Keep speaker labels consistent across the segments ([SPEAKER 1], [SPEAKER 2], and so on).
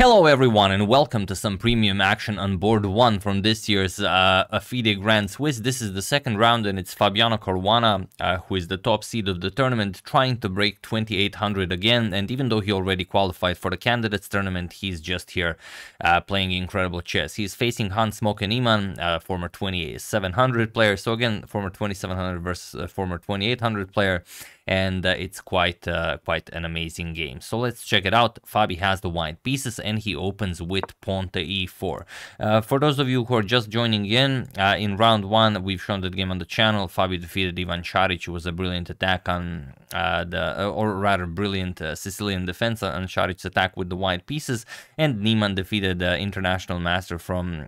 [SPEAKER 1] Hello everyone and welcome to some premium action on board 1 from this year's uh, FIDE Grand Swiss. This is the second round and it's Fabiano Caruana, uh, who is the top seed of the tournament, trying to break 2800 again. And even though he already qualified for the candidates tournament, he's just here uh, playing incredible chess. He's facing Hans Moke Niemann, uh, former 2700 player. So again, former 2700 versus former 2800 player and uh, it's quite uh, quite an amazing game. So let's check it out. Fabi has the white pieces and he opens with pawn to e4. Uh, for those of you who are just joining in, uh, in round one we've shown that game on the channel. Fabi defeated Ivan. It was a brilliant attack on uh, the, uh, or rather brilliant Sicilian defense on Šarić's attack with the white pieces, and Niemann defeated international master from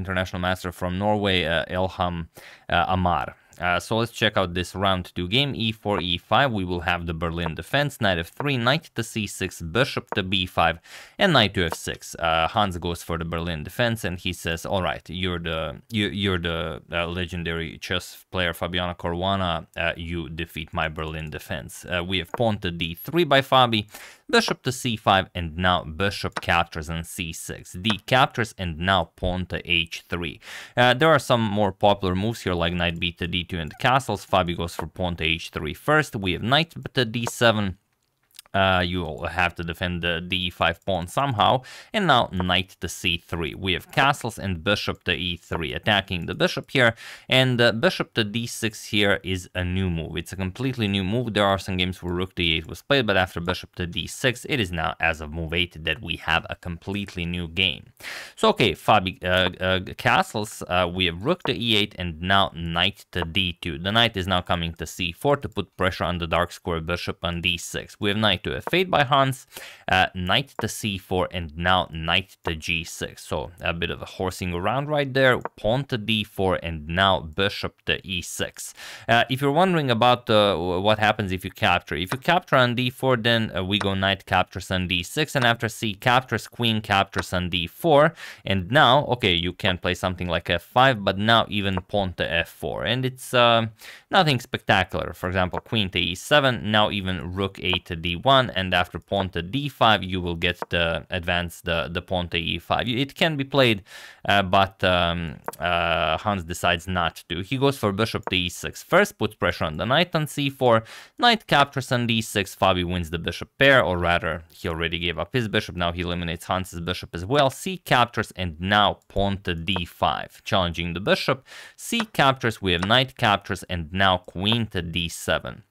[SPEAKER 1] international master from Norway, Elham Amar. Uh, so let's check out this round 2 game, e4, e5, we will have the Berlin defense, knight f3, knight to c6, bishop to b5, and knight to f6. Uh, Hans goes for the Berlin defense, and he says, alright, you're the you, are the uh, legendary chess player Fabiano Caruana, uh, you defeat my Berlin defense. Uh, we have pawn to d3 by Fabi, bishop to c5, and now bishop captures on c6, d captures, and now pawn to h3. Uh, there are some more popular moves here, like knight b to d2, d2 and castles. Fabi goes for pawn to h3 first. We have knight to d7. Uh, you have to defend the d5 pawn somehow. And now knight to c3. We have castles and bishop to e3 attacking the bishop here. And uh, bishop to d6 here is a new move. It's a completely new move. There are some games where rook to e8 was played, but after bishop to d6, it is now as of move 8 that we have a completely new game. So okay, Fabi uh, uh castles, uh, we have rook to e8 and now knight to d2. The knight is now coming to c4 to put pressure on the dark square bishop on d6. We have knight knight to f8 by Hans, uh, knight to c4, and now knight to g6. So a bit of a horsing around right there, pawn to d4, and now bishop to e6. Uh, if you're wondering about uh, what happens if you capture, if you capture on d4, then uh, we go knight captures on d6, and after c captures, queen captures on d4, and now, okay, you can play something like f5, but now even pawn to f4, and it's uh, nothing spectacular. For example, queen to e7, now even rook a to d1, and after pawn to d5 you will get the advance the, the pawn to e5. It can be played, uh, but um, uh, Hans decides not to. He goes for bishop to e6 first, puts pressure on the knight on c4, knight captures on d6, Fabi wins the bishop pair, or rather, he already gave up his bishop, now he eliminates Hans's bishop as well, c captures, and now pawn to d5, challenging the bishop, c captures, we have knight captures, and now queen to d7.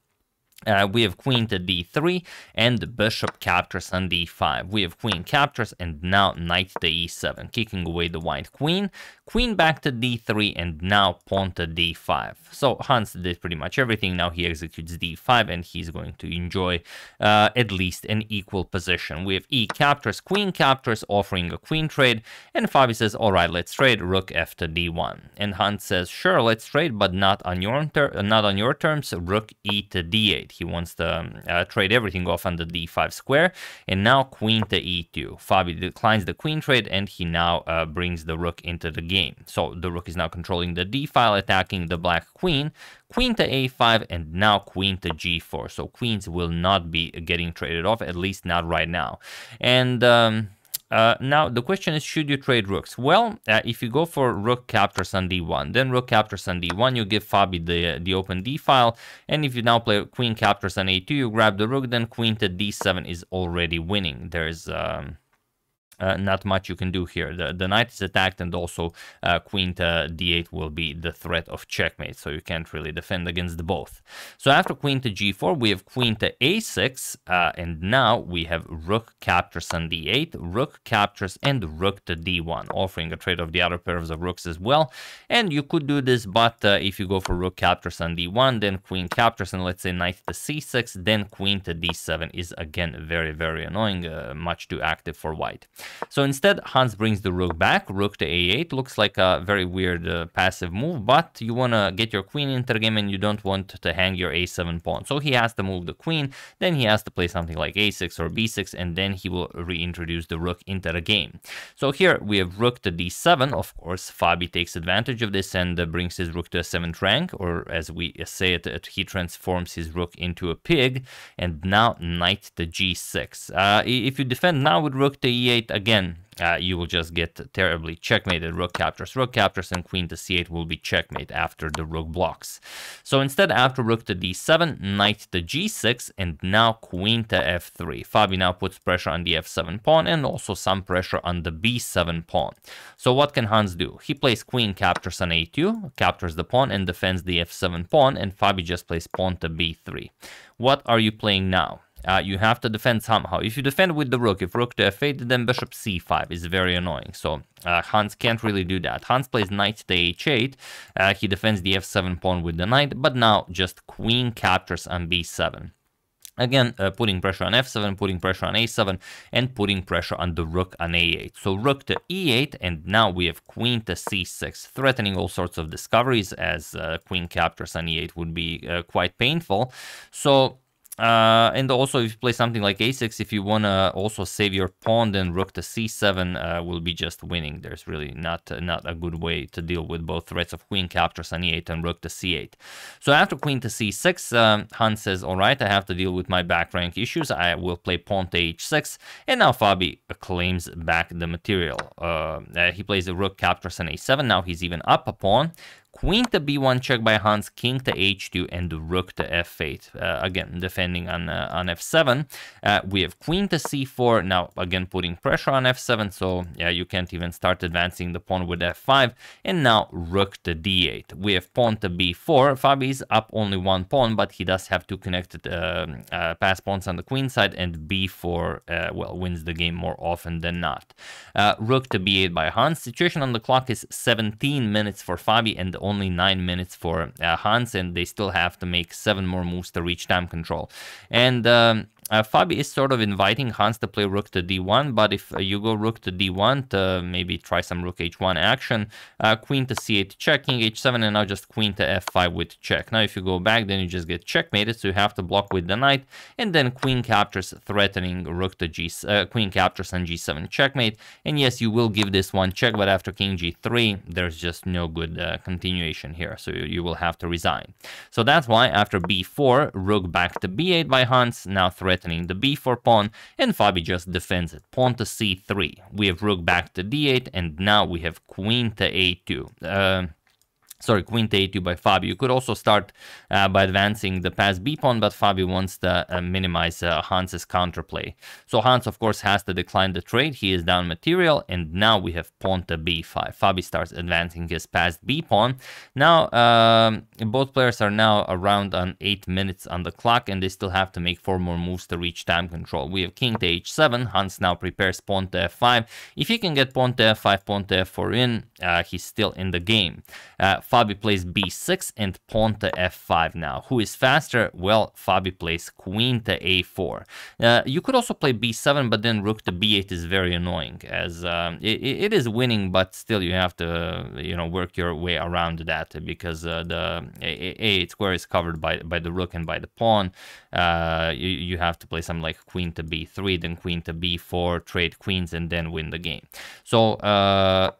[SPEAKER 1] Uh, we have queen to d3 and the bishop captures on d5. We have queen captures and now knight to e7, kicking away the white queen. Queen back to d3 and now pawn to d5. So Hans did pretty much everything. Now he executes d5 and he's going to enjoy uh, at least an equal position. We have e captures, queen captures, offering a queen trade. And Fabi says, all right, let's trade rook f to d1. And Hans says, sure, let's trade, but not on your, not on your terms, rook e to d8. He wants to uh, trade everything off on the d5 square. And now queen to e2. Fabi declines the queen trade and he now uh, brings the rook into the game. So the rook is now controlling the d file, attacking the black queen. Queen to a5 and now queen to g4. So queens will not be getting traded off, at least not right now. And... Um, uh, now, the question is, should you trade rooks? Well, uh, if you go for rook captures on d1, then rook captures on d1, you give Fabi the, the open d file, and if you now play queen captures on a2, you grab the rook, then queen to d7 is already winning. There's... Um, uh, not much you can do here. The, the knight is attacked and also uh, queen to d8 will be the threat of checkmate, so you can't really defend against both. So after queen to g4, we have queen to a6, uh, and now we have rook captures on d8, rook captures, and rook to d1, offering a trade of the other pairs of rooks as well. And you could do this, but uh, if you go for rook captures on d1, then queen captures, and let's say knight to c6, then queen to d7 is again very, very annoying, uh, much too active for white. So instead, Hans brings the rook back, rook to a8. Looks like a very weird uh, passive move, but you want to get your queen into the game and you don't want to hang your a7 pawn. So he has to move the queen, then he has to play something like a6 or b6, and then he will reintroduce the rook into the game. So here we have rook to d7. Of course, Fabi takes advantage of this and uh, brings his rook to a 7th rank, or as we say it, he transforms his rook into a pig, and now knight to g6. Uh, if you defend now with rook to e8, again, uh, you will just get terribly checkmated. Rook captures, rook captures, and queen to c8 will be checkmate after the rook blocks. So instead, after rook to d7, knight to g6, and now queen to f3. Fabi now puts pressure on the f7 pawn and also some pressure on the b7 pawn. So what can Hans do? He plays queen captures on a2, captures the pawn, and defends the f7 pawn, and Fabi just plays pawn to b3. What are you playing now? Uh, you have to defend somehow. If you defend with the rook, if rook to f8, then bishop c5 is very annoying. So uh, Hans can't really do that. Hans plays knight to h8. Uh, he defends the f7 pawn with the knight, but now just queen captures on b7. Again, uh, putting pressure on f7, putting pressure on a7, and putting pressure on the rook on a8. So rook to e8, and now we have queen to c6, threatening all sorts of discoveries, as uh, queen captures on e8 would be uh, quite painful. So uh, and also, if you play something like a6, if you want to also save your pawn, then rook to c7 uh, will be just winning. There's really not uh, not a good way to deal with both threats of queen captures on e8 and rook to c8. So after queen to c6, um, Hans says, all right, I have to deal with my back rank issues. I will play pawn to h6. And now Fabi claims back the material. Uh, uh, he plays the rook captures on a7. Now he's even up a pawn queen to b1 check by Hans, king to h2, and rook to f8. Uh, again, defending on uh, on f7. Uh, we have queen to c4. Now, again, putting pressure on f7, so yeah, you can't even start advancing the pawn with f5. And now rook to d8. We have pawn to b4. Fabi is up only one pawn, but he does have two connected um, uh, pass pawns on the queen side, and b4, uh, well, wins the game more often than not. Uh, rook to b8 by Hans. Situation on the clock is 17 minutes for Fabi, and only 9 minutes for uh, Hans, and they still have to make 7 more moves to reach time control. And um, uh, Fabi is sort of inviting Hans to play rook to d1, but if uh, you go rook to d1 to maybe try some rook h1 action, uh, queen to c8 check, king h7, and now just queen to f5 with check. Now if you go back, then you just get checkmated, so you have to block with the knight, and then queen captures, threatening rook to g, uh, queen captures on g7 checkmate. And yes, you will give this one check, but after king g3, there's just no good continuation here, so you, you will have to resign. So that's why after b4, rook back to b8 by Hans, now threat threatening the b4 pawn, and Fabi just defends it. Pawn to c3. We have rook back to d8, and now we have queen to a2. Uh, sorry, queen to a2 by Fabi. You could also start uh, by advancing the pass b pawn, but Fabi wants to uh, minimize uh, Hans's counterplay. So Hans, of course, has to decline the trade. He is down material, and now we have pawn to b5. Fabi starts advancing his pass b pawn. Now, um, both players are now around on 8 minutes on the clock, and they still have to make 4 more moves to reach time control. We have king to h7. Hans now prepares pawn to f5. If he can get pawn to f5, pawn to f4 in, uh, he's still in the game. Uh, Fabi plays b6 and pawn to f5 now. Who is faster? Well, Fabi plays queen to a4. Uh, you could also play b7, but then rook to b8 is very annoying, as um, it, it is winning, but still you have to you know work your way around that because uh, the a8 square is covered by by the rook and by the pawn. Uh, you, you have to play something like queen to b3, then queen to b4, trade queens, and then win the game. So uh,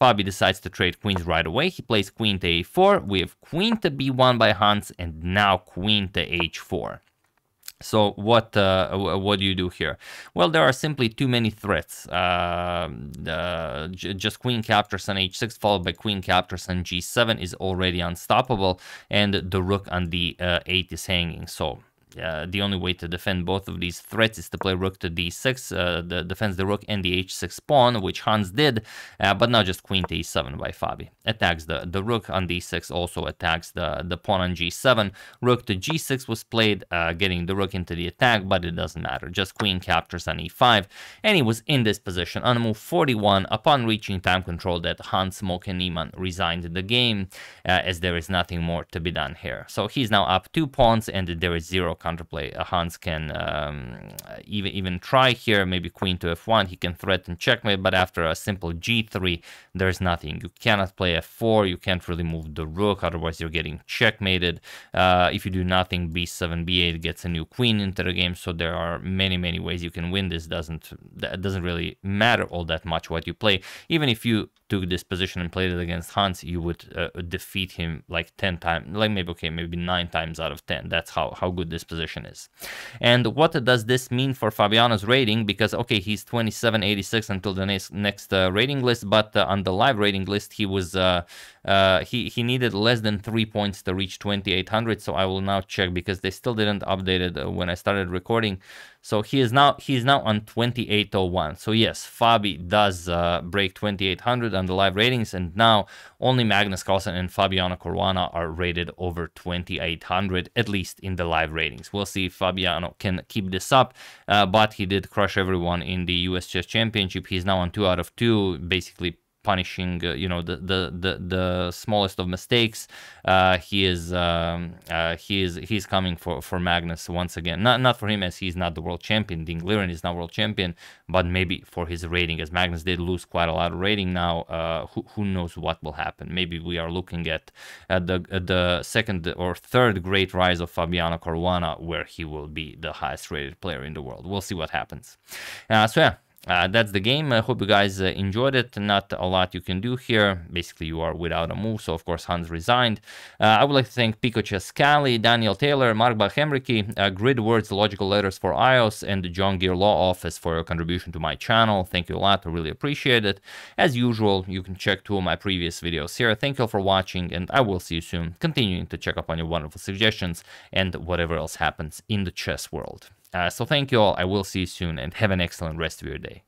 [SPEAKER 1] Fabi decides to trade queens right away. He plays queen to a4. We have queen to b1 by Hans, and now queen to h4. So what uh, what do you do here? Well, there are simply too many threats. Uh, just queen captures on h6 followed by queen captures on g7 is already unstoppable, and the rook on d8 uh, is hanging. So uh, the only way to defend both of these threats is to play rook to d6, uh, the defends the rook and the h6 pawn, which Hans did, uh, but now just queen to e7 by Fabi. Attacks the, the rook on d6, also attacks the, the pawn on g7. Rook to g6 was played, uh, getting the rook into the attack, but it doesn't matter. Just queen captures on e5, and he was in this position on move 41 upon reaching time control that Hans Moke Niemann resigned the game, uh, as there is nothing more to be done here. So he's now up two pawns, and there is zero counterplay. Uh, Hans can um, even even try here, maybe queen to f1. He can threaten checkmate, but after a simple g3, there's nothing. You cannot play f4. You can't really move the rook, otherwise you're getting checkmated. Uh, if you do nothing, b7, b8 gets a new queen into the game. So there are many many ways you can win. This doesn't that doesn't really matter all that much what you play. Even if you took this position and played it against Hans, you would uh, defeat him like 10 times, like maybe, okay, maybe 9 times out of 10. That's how, how good this position is. And what does this mean for Fabiano's rating? Because, okay, he's 2786 until the next, next uh, rating list, but uh, on the live rating list, he was, uh, he, he needed less than 3 points to reach 2800. So I will now check because they still didn't update it uh, when I started recording. So he is now he is now on 2801. So yes, Fabi does uh, break 2800 on the live ratings, and now only Magnus Carlsen and Fabiano Caruana are rated over 2800, at least in the live ratings. We'll see if Fabiano can keep this up, uh, but he did crush everyone in the US Chess Championship. He's now on two out of two, basically punishing uh, you know the, the the the smallest of mistakes. Uh, he is um, uh, he is he's coming for for Magnus once again. Not not for him as he's not the world champion. Ding Liren is not world champion but maybe for his rating as Magnus did lose quite a lot of rating now who, who knows what will happen. Maybe we are looking at, at the at the second or third great rise of Fabiano Caruana where he will be the highest rated player in the world. We'll see what happens. Uh, so yeah that's the game. I hope you guys uh, enjoyed it. Not a lot you can do here. Basically, you are without a move. So, of course, Hans resigned. Uh, I would like to thank Pico Cescali, Daniel Taylor, Mark Bachemriki, uh, Grid Words, Logical Letters for iOS, and the John Gear Law Office for your contribution to my channel. Thank you a lot. I really appreciate it. As usual, you can check two of my previous videos here. Thank you all for watching, and I will see you soon. Continuing to check up on your wonderful suggestions and whatever else happens in the chess world. Uh, so thank you all. I will see you soon and have an excellent rest of your day.